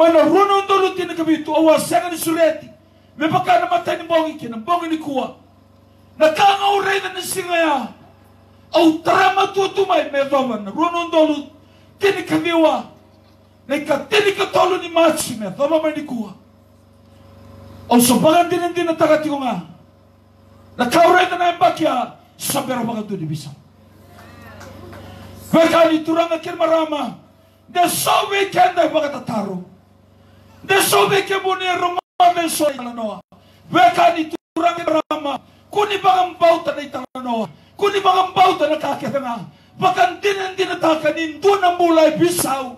Mana rono ndolo tina kabitu awa senga ni sureti. Me baka na mata ni bongi kina bongi ni kuwa. Na kanga urei na singa ya. Au trama tu tu mai me doma na rono ndolo tini kabiwa. Na ka tini ka tolu ni machi me mai ni kuwa. Au sobangan dina dina takati ko nga. Na kaurei na na imbakia sabera baka tu di bisa. Beka ni turanga kirmarama. De so weekend ay baka tataro. De so ke buni roma de so noa. Beka ni turanga kirmarama. Kuni baka mbauta na itala noa. Kuni baka mbauta na kaketanga. Baka dinan dinataka ni nduna mulay bisaw.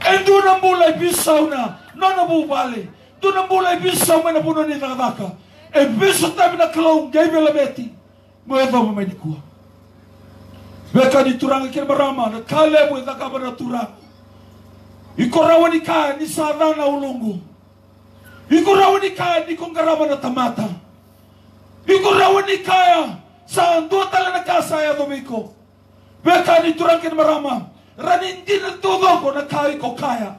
Endo na mulay bisaw na. No na bubali. Do na mulay bisaw man na puno ni nakataka. E biso tabi na klaw gay belabeti. Mo edo mo may dikuha. Beka ni turanga kira barama na kale mo ita kaba na turanga. Iko rawa ni sada na ulungu. Iko rawa ni kaya ni kong karama na tamata. Kaya sa ando tala na kasa ya domiko. Beka ni turanga kira barama. Rani hindi na todo ko na kaya ko kaya.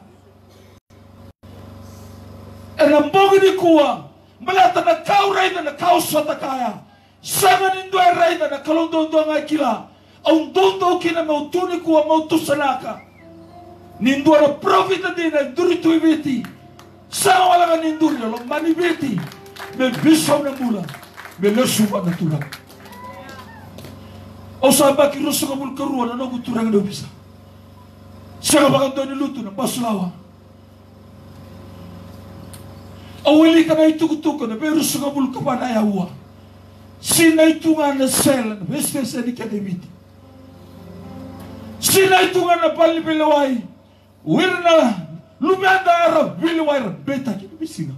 E na mbongi ni kuwa. Malata na kau raida na kau sota kaya. Sanga ni ndoi raida na kalondondo ngai kila. Au dondo kina mau tuni kuwa mau nin duwara profita dina durutui e veti. Sanga walaka nin durila lo mani veti. Me bisomne mula me le suba na tulaka osa baki rosoka mulka ruwa na nogu turanga ne bisa sanga baka doni lutu na basulawa aweli kana itukutuku na be rosoka mulka bana ya uwa sina itunga na sela na vesteseni kadeviti sina itunga na palipelewai Wirna lumenda ara bilawai ra beta ki bisinga.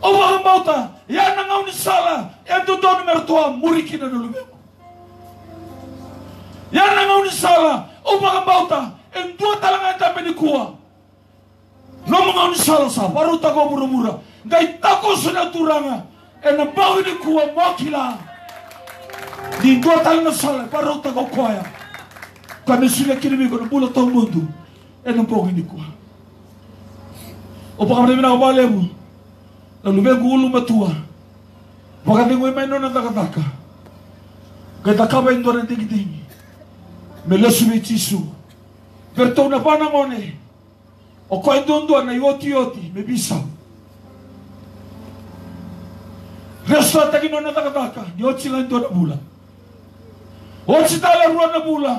O mga mauta, yan ang ngaw ni sala, yan to do numero toa, muriki na nulumemo. Yan ang ngaw ni sala, o mga mauta, en dua talangan tabi ni kuwa. No mga ngaw ni sala sa, baru tako mura-mura. Ngai tako suna turanga, en bawi ni kuwa mokila. Di dua talangan sala, baru tako kuaya. Kami sudah kirimi ko na bulat tong mundo, ang bawi ni kuwa. O kami na kabali mo, Lalu be gulu matua. Baka dengoy may no natakataka. Kaya takaba indo na tingi-tingi. Melesu me tisu. Perto na pa ngone. O ko indo na yoti yoti me bisa. Resto ataki no natakataka. Yoti nga indo na bula. Otsi tala ruan na bula.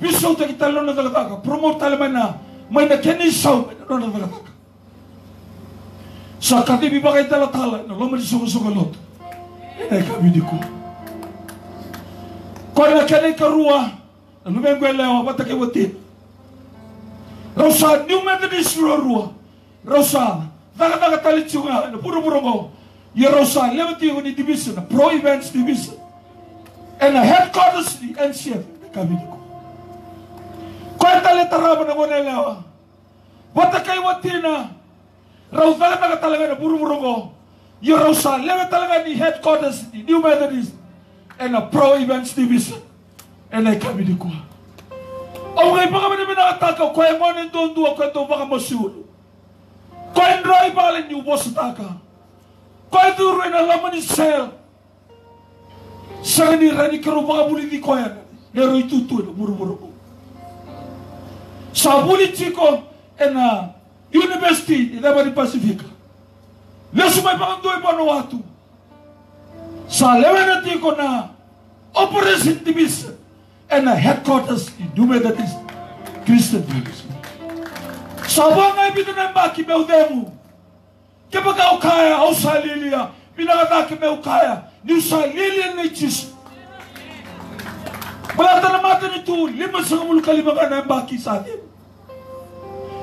Biso taki tala no natakataka. Promote tala man na. May na kenisaw. May na no natakataka. Sa kati bibagay tala-tala na lama di suka-suka lot. Inay kami di ko. Kung na kanay karua, na lumeng gwelewa, patake watin. Rausa, New Methodist rua. Rausa, daga-daga talit nga, na puro-puro ko. Lewati ko ni division, pro events division. And na headquarters ni NCF, na kami di talit tarama na mo nelewa, patake watin na, Raw talaga talaga na buru-buru ko. Yung raw sa level talaga ni headquarters ni New Methodist and a pro events division. And ay kami di ko. Okay pa kami namin nakataka. Kaya mo nang doon doon ko ito baka masulo. Kaya ndroy balin yung boss taka. Kaya yan. Nero itutu na buru-buru ko. Sa bulit chiko and uh, University da Bari Pacifica. Lesu mai pangan doi pano watu. Sa lewe na tiko na Operation Division and a headquarters in New Methodist Christian Fellowship. Sa banga ibito na mbaki meu demu. Kapag au kaya au sa lilia, pinakatake meu kaya, ni sa lilia na ichis. Wala na mata nito, lima sa kamul kalima ka na mbaki sa atin.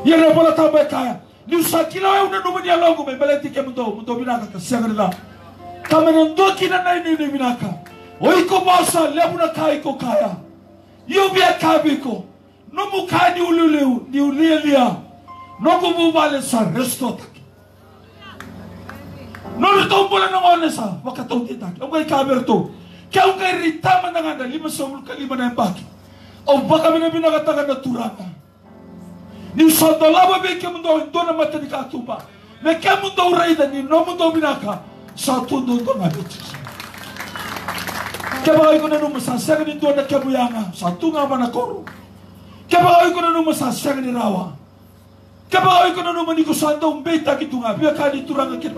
Yan na pala tambay kaya. Ni sa kila una numan ya longo me baleti ke mundo mundo binaka ka siya la. Kama nando kina na ini ni binaka. Oi ko bosa lebu na kai ko kaya. Yo bia kabi ko. No mu ka ni ululeu ni ulilia. No ko mu vale sa resto taki. No le tombola na ngone sa wakatong kita. Ang kay kaberto. Kaya ritama na nga na lima sa mulka lima na yung baki. O baka mina mina katakan na turanga. Ni sondo lava be ke mundo dona mata di katuba. Me ke mundo raida ni no mundo minaka. Sa tundo ndo na betis. Ke ba ko na no masa sega ni dona ke buyanga. Sa tunga mana koru. Ke ba ko na no masa sega ni rawa. Ke ba ko na no mani ko sando umbeta ki tunga. Bia ka ni turanga ke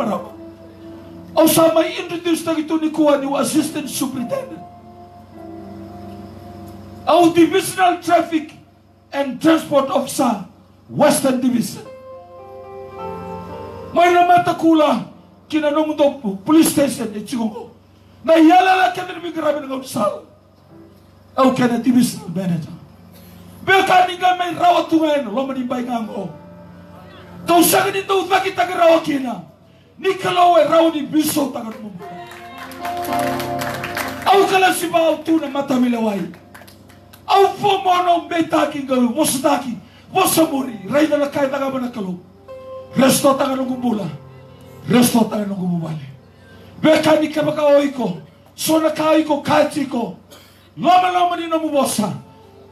O sama introduce ta gitu ni kuwa ni assistant superintendent. Our divisional traffic and transport officer, Western Division. May namata kula kinanong do police station e chigongo. Na yala la kena ni grabe ng usal. Au kena divisional manager. Beka ni ga may rawa tungan lo mani bay ngango. Kau sa ni to bakit taga rawa kina. Ni kalau e rawa ni biso taga mo. Au kala si ba tu na mata milawai. Au fo mono betaki galu mosdaki. Mosamuri raida na kai taga bana kalu. Resto taga nung bula. Resto taga nung bubale. Beka ni kabaka oiko. So na kaiko kachiko. Loma loma ni no mubosa.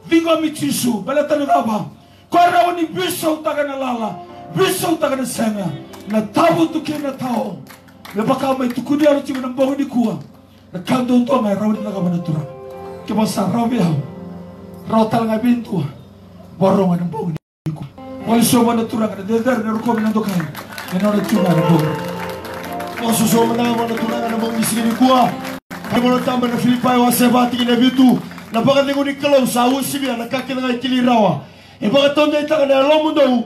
Vingo mitisu. Bala tanu gaba. Kwa rawa ni biso taga na lala. Biso taga na senga. Na tabu tuki na tao. Le baka mai tukuni alo tigo na mbongo ni kuwa. Na kando unto ngai rawa ni naga mana tura. Kemasa rawa biao. Rawa talanga bintua. Boronga na mbongo ni kuwa. Wali soba na tura kana dedar na ruko minando kai. Menona chunga na. Osuso mana mana tunangan na mga isigini kuha. Kaya mo tamba na Filipay wa sebati na bitu. Na baka ni kalau sa usibia na kakina nga ikilirawa. E baka tonda ita kana lo mundo.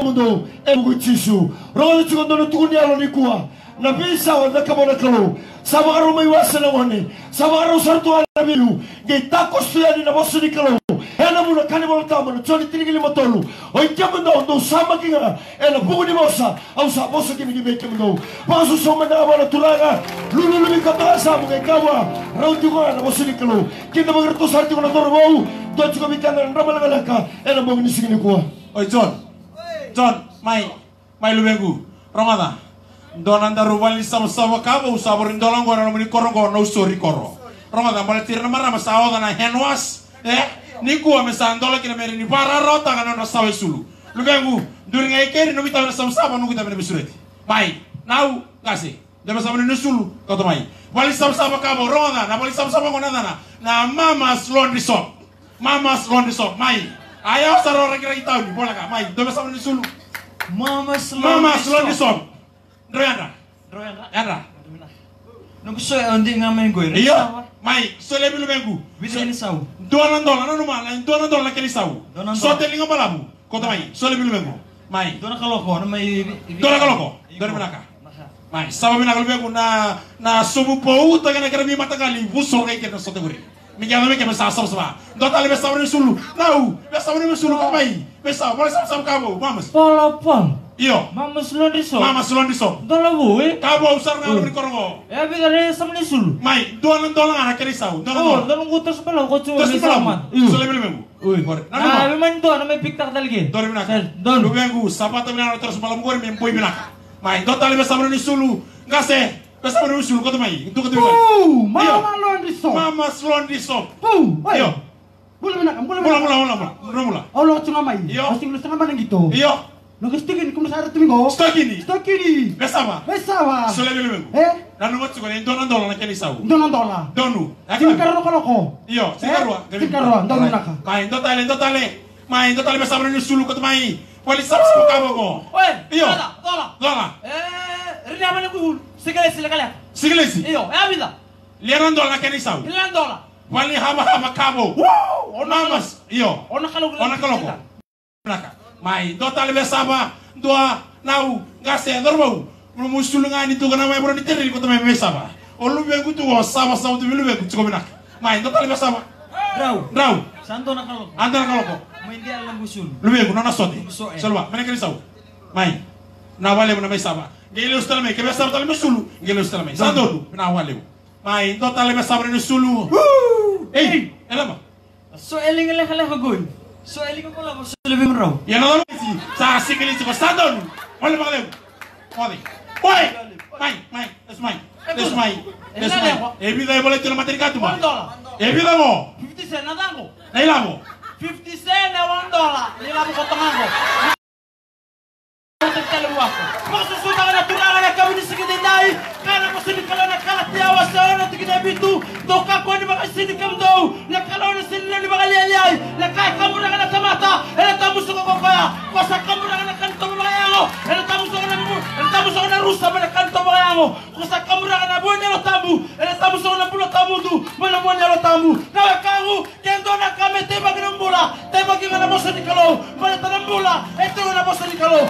Kena lo mundo. E buku chisu. Rogo chuko ndono tukuni alo ni kuha. Na bisa wa na kamo na kalau. Sama karo may wasa na wane. Sama karo sartu na bilu. Ngay takos tuyani na bosu ni kalau. Ena muna kani mo tamba na choni tinigili mo tolu. O ikya mo ndo sama kinga. Ena buku ni mosa. Au sa bosa kini ki beke mo Baka susoma na na tulaga. Lulu lumi kata sa mo kay kawa. Rauti ko na bosu ni kalau. Kita mo gerto sarti ko na toro mo. Do chiko bikana na ramala galaka. Ena mo ni sigini ko. Oi John. John, mai mai lubengu. Rongada. Donanda rubali sama sama kabo saborin dolang gua namani korong gua no sorry koro. Rongada male tirna mara masawa na henwas. Eh, ni gua mesandola kina meri ni para rota kana na sawe sulu. Lubengu, during ai keri no na sama sama no kita meri bisureti. Mai, nau gasi. Dama sama ni sulu kau mai. Wali sama sama kabo rongada na wali sama sama ngona na mama's laundry shop. Mama's laundry shop. Mai. Ayaw sa rora kira itaw ni bola ka. Mai, dama sama ni sulu. Mama Sloan. Mama Sloan shop. Droyanda. Droyanda. Yanda. Nung gusto eh, hindi nga may goy. Iyo. Mai, sole bilu bengu. Bisa ini saw. Dola na numa, na doan dola kini sawu. Doan dola. Sote linga balabu. Kota mai, sole bilu bengu. Mai. Doon na kaloko, ano may... Dola kaloko. Dola minaka. Mai, sawa minaka bengu na na subu pou ta kana mi mata kali buso kay sote guri. Mi jama mi kena sa. Do tali be sawa ni sulu. Nau, be sawa ni sulu ka mai. Be sawa, boleh sama sama kabo, mamas. Pal. Iyo. Mama Sloan di so. Mama sulon di sok. Doon na buwi. Kabo usar nga ni korongo. Eh, biga rin sa mga sul. Mai, doan dola nga kini sawu. Doan Oh, ang gutos pala. Ko may pala saman. Sole bilu bengu. Uy. Ah, piktak talaga. Dori minaka. Sir, doon. Lubengu sapata minaka terus malam gori min boy minaka. Mai do tali besama ni sulu. Ngase. Besama ni sulu koto mai. Itu koto mai. Oh, Iyo. mama laundry soap. Mama. Oh, ayo. Boleh mana kan? Boleh Mula mana? mula mula mula. Mula mula. Allah cuma mai. Iyo. Pasti lu setengah mana gitu. Iyo. Nagustigin kung nasa araw tumingo. Stok ini. Stokini. Besama. Besawa. Sole bengu. Eh, Nanu matu ko ni donan dolan na keni sawu. ang dola. Donu. Sing karo koloko. Iyo. Sikarwa. Eh, sikarwa, doon minaka. Mai do tali do tali. Mai do tali besama ni sulu koto mai. Wali sap sap kabo ko. Oy, Iyo. dola, dola. Dola. Eh, rin naman ang kuhul. Sige, sila kaya. Siglesi. Iyo, eh, abida. Lianan dolan na keni sawu. Ilan dola? Wali hama hama kabo. Wow. Mamas. Iyo. Ona kalog Ona kaloko. Naka. Mai do tali be saba doa nau ngase dorbo. Mu sulunga ni tu kana mai bro ni terri ko tamai me saba. Olu be kutu wa saba saba tu bilu be kutu ko binak. Mai do tali be saba. Raw. Rau. Santo na kalog. Andar kaloko. May hindi alam busul. Lu be nona sote. Buso, eh. Mana kali sau. Mai. Na wale mo na mai saba. Gele ustala mai ke be saba tali be sulu. Gele ustala mai. Sando du. Na wale mo. Mai do tali be saba ni sulu. Eh, elama. So, eling eling kala kagoy. So, eling ko lang. So, lebih raw. Ya no si sa sikili si Sandon. Wala ba kayo? Wala. Oy! Mai, mai, es mai. Des mai. Des Ina mai. leko. Ebi dai boleh tira materi katu ma. One dollar. Ebi da mo. 50 cent na tango. Nai lamo. 50 cent na one dollar. Nila mo ko tango. Tentang wako. Masusunod ka na turangan na kami ni sige dinay. Kana mo sini kala na kala tiawa sa ona tigina bitu. Do ka ko ni mga sini kam do. Na kala na sini ni mga liyay. Na kay kamu na kana tamata. Ela tamu suko ko kaya. Kosa kamu na kana kanto mga yango. Ela tamu suko na mu. Ela tamu suko na rusa mga kanto mga yango. Kamu na kana tamu. Ela tamu suko na bulo tamu du. Lo tamu. Na kangu kendo na kame tema ginambula. Tema gingana mo sa nikalo. Mana tanambula. Ito na mo sa nikalo.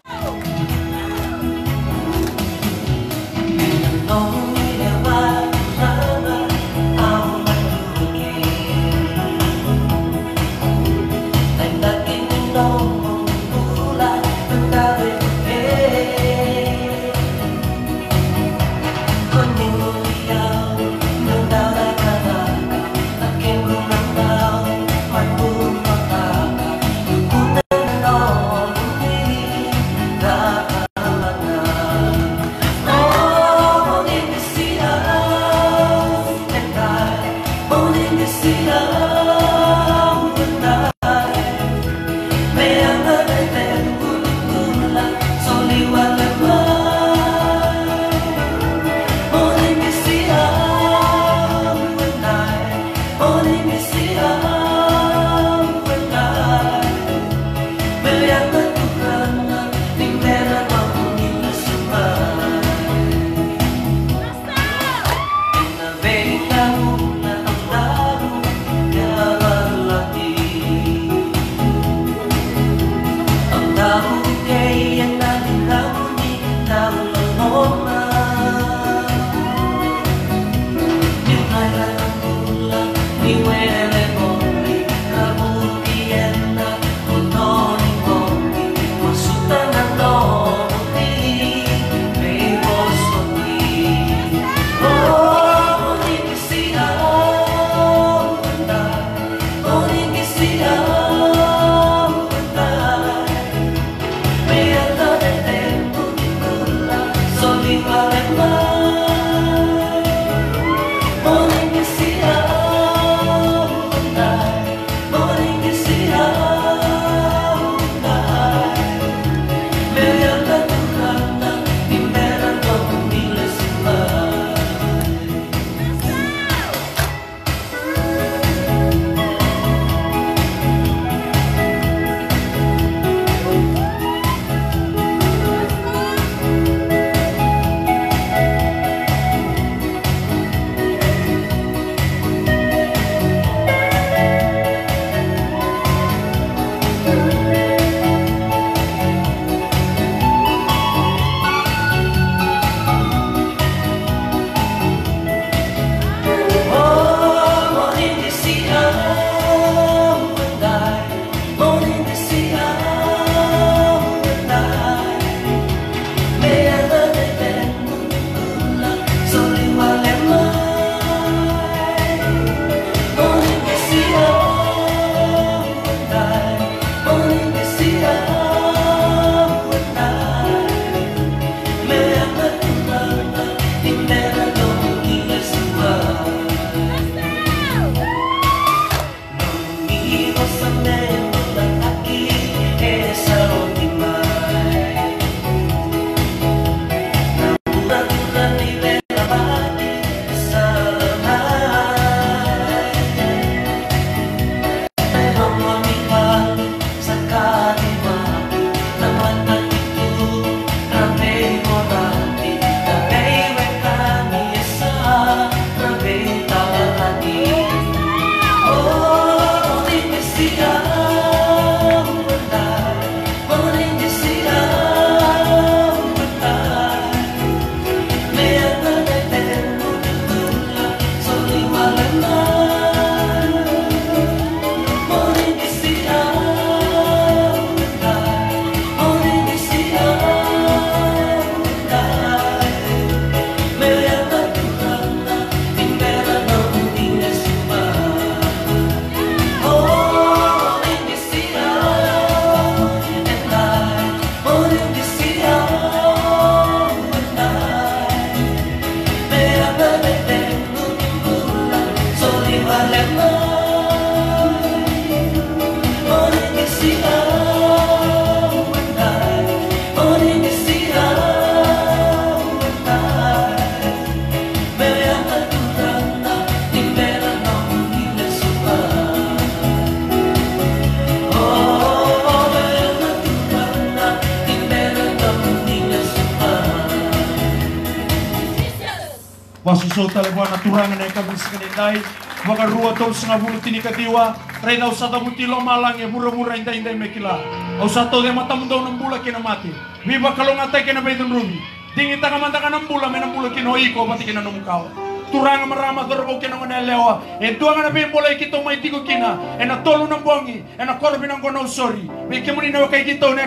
Pasuso tale buana turangan na ikaw sa kanindai. Waka rua tau sa bulu tini katiwa. Rey daw sa tabuti lo malang e mura-mura inday inday mekila. Au sa to de mata mundo ng bula kina mati. Viva kalong atay kina baydun rumi. Dingi tanga manda ka ng bula may ng bula kino iko pati kina numukaw. Turanga marama dorbo kina ngone lewa. E duanga na bimbola ikito mai tigo kina. E na tolu ng bongi. E na korbi ng gono sorry. Be kemuni na wakai kito ne.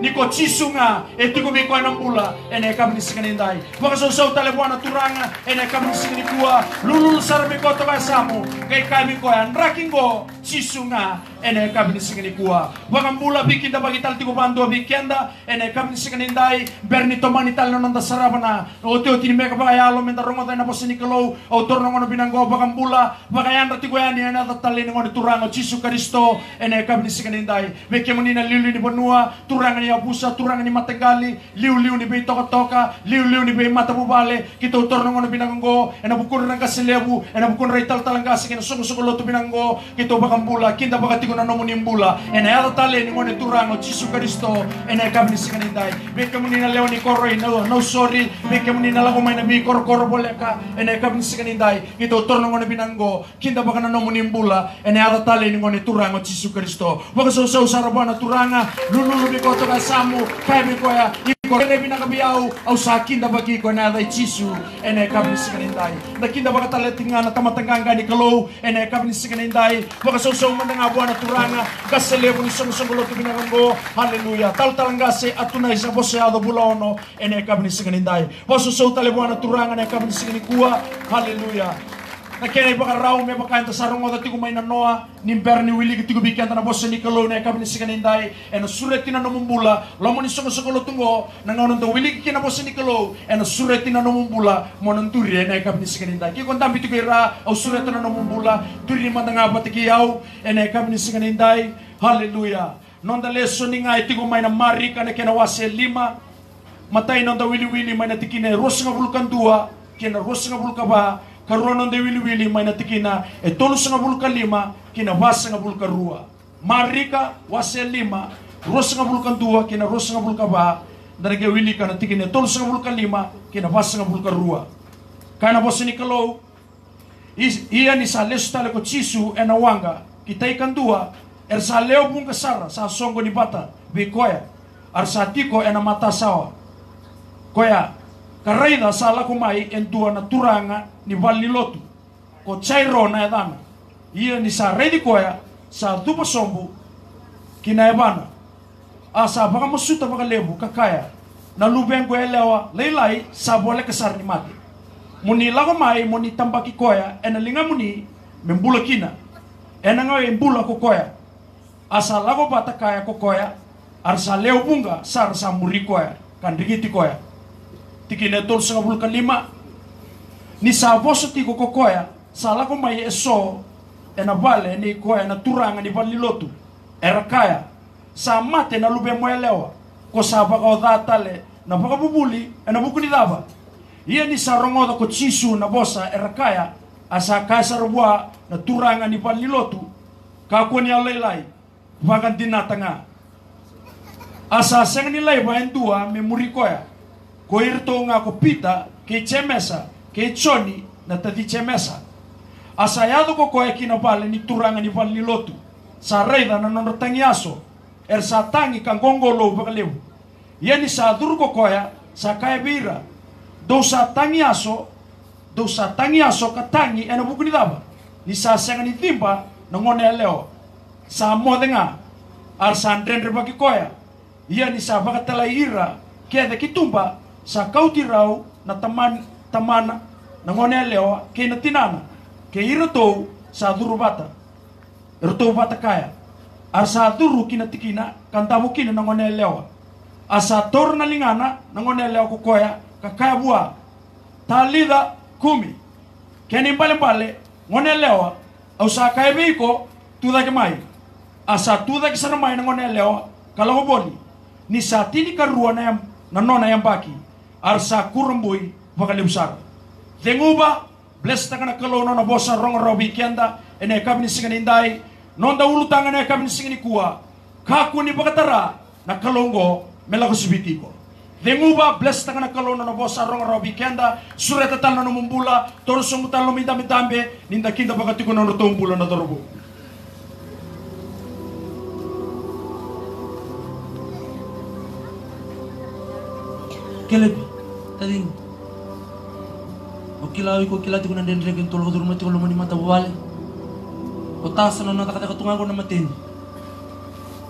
Niko chisunga e tigo mi ko ng bula. E ne kami ni sikanindai. Waka so so buana turanga e ne kami ni sikanikua. Lulul sarmi ko to samu. Kay kami ko yan rakingo chisunga e ne kami ni sikanikua. Waka bula bikin da bagital tigo bando bikenda e ne kami ni sikanindai. Berni tomani tal nonda sarabana. O teo tini meka ba na po sinikalo o torno ngono binanggo bakang bula bakayan rati ko yan na tatali ngono turango Jesu Kristo ene kami ni sikanindai beke mo ni na liu ni bonua turangan ni abusa turangan ni mategali liu ni be toka toka liu liu ni bubale. Kita torno ngono binanggo ena bukun rang kasilebu ena bukun rai tal talang kasi kena sugo sugo loto binanggo kita bakang bula kinda bakati ko na nomo ni bula ene ya tatali ni ngono turango Jesu Kristo ene kami ni sikanindai beke mo ni na leo ni koroi no no sorry. Beke mo ni na lago may na bi kor kor boleh ka ene kabni sikanindai ito torno ngone binango kinda baka na nomo nimbula ene ada tali ni ngone turango Jesu Kristo. Baka so so sarabana turanga lululu bi koto ka samu kai mi koya iko ene binaka biau au sakinda bagi ko na dai Jesu ene kabni sikanindai na kinda baka tali tingana tamatanganga ni kalau ene kabni sikanindai baka so so mandanga buana turanga kaselebu ni somo lotu binango haleluya tal talangase atuna isa bose ado bulono ene kabni sikanindai baka so so tali buana turanga ene sikanindai kuwa haleluya na kene baka rau me baka enta sarungo da tiku mai na noa ni berni wili ki tiku bikian na bosse ni kalo na kabni sikanindai ena suretina no mumbula. Lomo ni songo songo tungo na ngono to wili ki na ni kalo ena suretina no mumbula. Monon turi na kabni sikanindai ki kontam bitu ra au suretina no mumbula. Turi mandanga patiki au ena kabni sikanindai haleluya nonda leso ni ngai tiku mai na mari kana kena wase lima matai nonda wili wili mai na tikine rosnga vulkan dua kina rosnga vulka ba karuanon de wili wili mai na tikina e tolu sanga vulka lima kina wasanga vulka rua. Marika wase lima rosnga vulka dua kina rosnga vulka ba dari ke wili kana tikina tolu sanga vulka lima kina wasanga vulka rua. Kana bosini kalau is- iya ni sa lesu tale ko chisu ena wanga kita ikan dua er sa leo bunga sara sa songo ni bata bi koya. Ar sa tiko ena mata sawa. Koya karaida sa lako mai en tua na turanga ni vali lotu. Ko chairo na edana iya ni sa redi koya sa dupa sombu kina ebana asa baka masuta baka lebu kakaya. Na lubeng ko elewa leilai sa bole kesar ni mati. Muni lago mai muni tambaki koya ena linga muni membula kina. Ena ngawe mbula ko koya. Asa lago bata kaya ko koya arsa leo bunga sar sa muri koya kan digiti koya tikine tol sanga bulka lima. Ni sa boso tiko ko koya. Sa lago mai eso. Ena vale ni koya na turanga ni vali lotu. Era kaya. Sa mate na lube moelewa ko sa baka o datale. Na baka bubuli ena buku ni daba. Iya ni sa rongoda ko chisu na bosa era kaya. Asa kaya sa robua na turanga ni lotu. Kako ni alailai dinatanga asa seng nilai ba endua me muri koya ko irto nga ko pita ke chemesa ke choni na tadi chemesa. Asa yado ko koya kina vale ni turanga ni vali lotu. Sa reida na tangiaso er sa tangi kan gongolo bakalewu yani sa durgo koya sa kaya bira. Do sa tangiaso do sa tangiaso ka tangi ena buku ni daba. Ni sa senga ni timba na ngone leo. Sa modenga ar sa andre bagi koya ia ni sa baka talai ira kaya kitumba sa kautirau na taman tamana na ngone leo ke na tinana ke ira to sa duru bata. Ira to bata kaya. Ar sa duru kina tikina kantamu kina na ngone leo. Asa tor na lingana na ngone leo ko koya kakaya bua. Talida kumi. Keni mbale mbale ngone lewa au sa kaya biko tuda ke mai. Asa tuda ke sana mai na ngone lewa kalau boli. Ni sa tini karua na yam na nona yam baki ar sa kurambui bakali besar. Denguba bless ta kana kalau nona bosa rong robi kenda ene kabni singani indai. Nonda ulu tangan ene kabni singani kuwa kaku ni bakatara na kalongo melako sibitiko Denguba bless tangana kalona na bosa ronga robi kenda sureta talna no mumbula toro songu talno minta mitambe ninda kinda bakatiku no tombula na torobo. Keleb, tadi. O kilawi ko kilati ko nanden regen tolo ko durmati ko lumani mata wale. O tasa na nakata katunga ko na matin.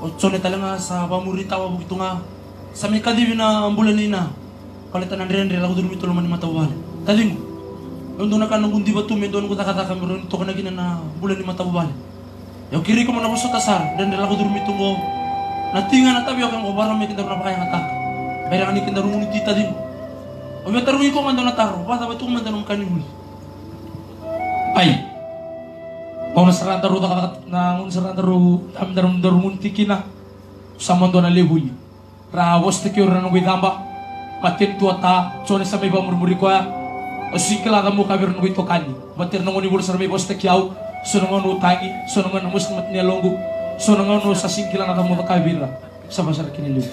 O tsone talanga sa pamurita wa bukito nga. Sa may kadibi na ambulan nina. Palitan ng rendre ako durmati ko lumani mata wale. Tadi. Yung doon na kanong kundi ba tumi doon ko takata kami ron ito ko na gina na bulan ni mata wale. Yung kiri ko mo na ko sa tasar. Ako durmiti ko. Natinga na tabi ako ang kubarang may kita na kaya ngatak. Bayra ka ni kinda rungun tita. O may tarungi ko man daw na taro. Bata ba ito man daw ng kanihul. Ay. Kung nasarang taro na na ngun sarang taro am darum darum tikina. Sa mundo na lebuy. Rawas ti kyo ranong widamba. Matin tua ta. Tsone sa may bamurmuri ko ya. O sikila ka mo kabir nung ito kani. Matir nang unibul sa may bos te. Sunungan utangi. Sunungan namus mat niya longgo. Sunungan no sa singkila na kamo kabira. Sa basar kiniliw.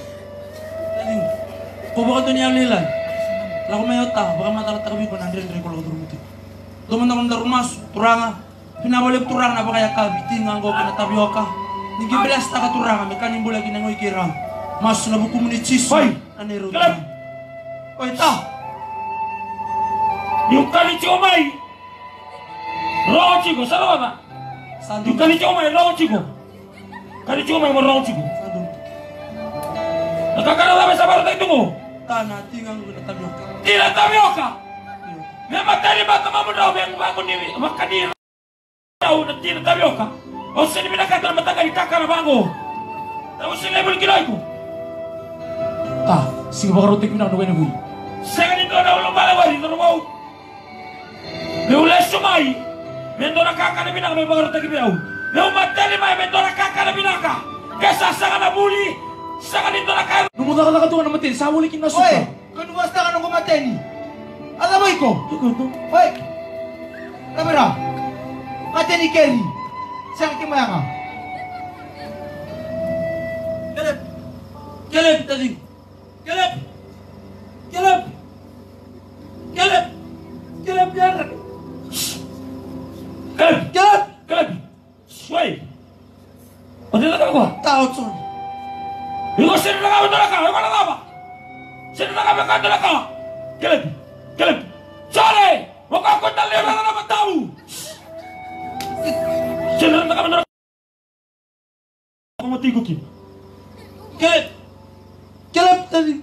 Kung bakit niya lilan, Lako may ota, baka matarata kami ko nandrin rin ko lang durumiti. Duman akong darumas, turanga. Pinawalip turanga na baka ka, bitingan ko ka. Nigi belas ta ka turanga, may kanin bulagi na ngoy kira. Mas na buko mo ni chis. Hoy! Anero. Ta! Yung kali chumay. Roho chico, sa roho ba? Yung kali chumay, roho chico. Kali chumay mo roho chico. Sando. Nakakarala sa baro tayo tungo. Ta na, tingang ko natabiyo ka. Tira tapioca. May matali ba tama mo daw yung bago ni makadira daw na tira tapioca. O sini minakata na matagal itaka na bago. Tapos sila mo kiloy ko. Ta, sige baka rotik mo na ano kayo Sa ganito na ulang malawari, ito mo. May ulas sumay. Mendo nakakanabi na kami mga rotag ibiyaw. May umatali may mendo nakakanabi na ka. Kesa sa ka nabuli. Sa ganito na ka. Numuda ka nakatuwa naman tin, sa wuli kin Oy, nasuka. kung basta ka nung kumateni. Alam mo iko? Ikaw to. Oy, kamera. Mateni Kelly. Saan kimaya ka? Kelep! Kelep, tadi! Kelep! Kelep! Kelep! Kelep, yan! Kalab! Kelep! Kalab! Sway! O dito ka ko. Tao, son! Ikaw sino na kami doon ka? Ikaw niyo na naman tao! Sino na kami doon Ako matigot yun. Kelep! Kelep, tadi!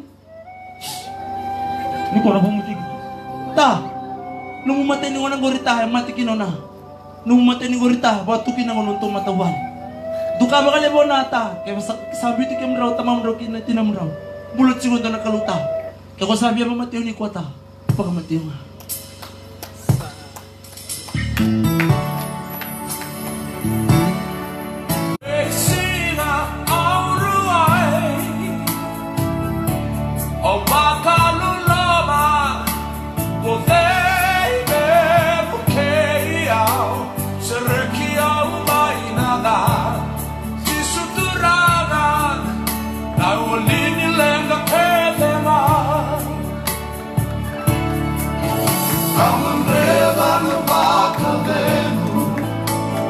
Hindi ko na pumatigot. Ta! Nung umatay ni ng gorita, mati kino na. Nung umatay ni gorita, batukin ang ununtong matawan. Duka ba kalebo na ta? Kaya sa, sabi ti kam raw, tamam raw, kinatinam raw. Bulot siguro na kaluta. Kaya ko sabi ang mamatiyo ni Kwata. Pagkamatiyo nga.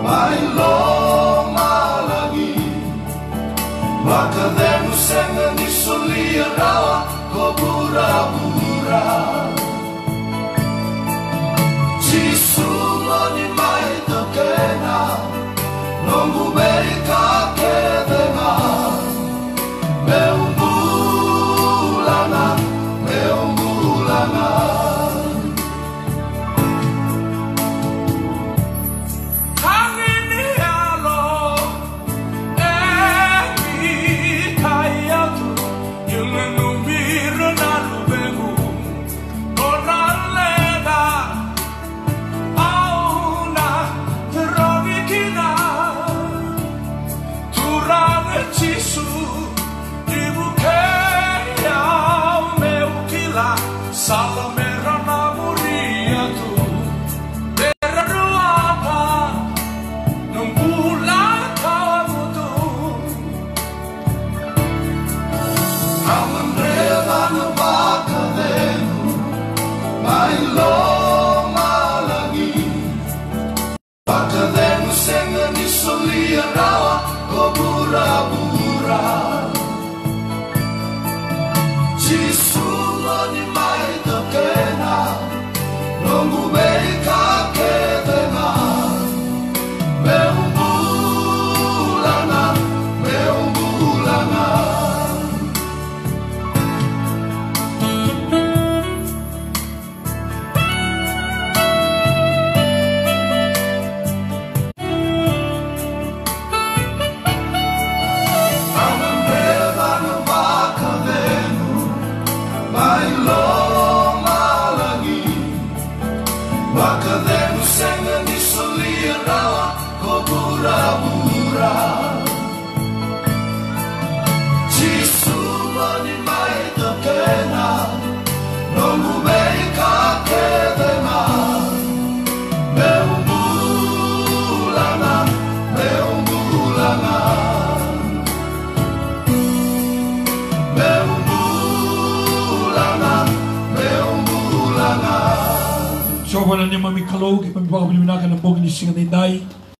my loma lagi maka demu sengen disuli rawa kobura-bura.